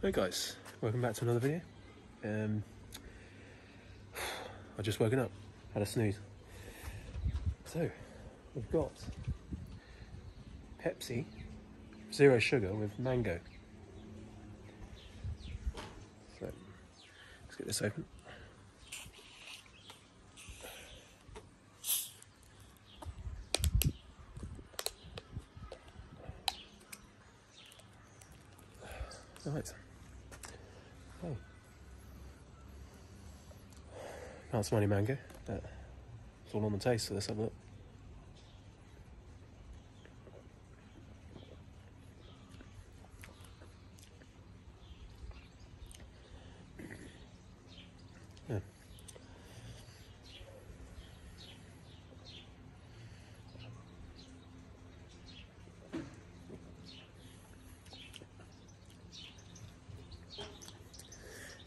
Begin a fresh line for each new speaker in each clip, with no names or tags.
Hey guys, welcome back to another video. Um, I just woken up, had a snooze. So, we've got Pepsi Zero Sugar with mango. So, let's get this open. Right. Hmm. Oh. Any mango, but it's all on the taste, so let's have a look. Yeah.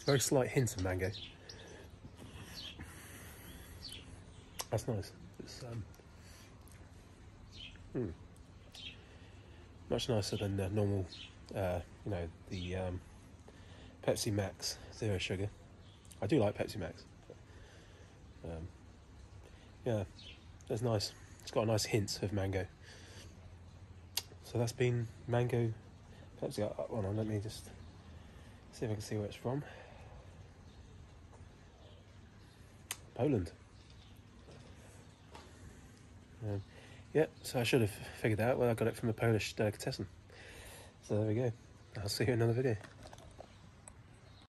Very slight hint of mango. That's nice. It's um, hmm. much nicer than the normal, uh, you know, the um, Pepsi Max zero sugar. I do like Pepsi Max. Um, yeah, that's nice. It's got a nice hint of mango. So that's been mango Pepsi. Uh, hold on, let me just see if I can see where it's from. Poland. Um, yeah, so I should have figured that out. Well, I got it from a Polish delicatessen. So there we go. I'll see you in another video.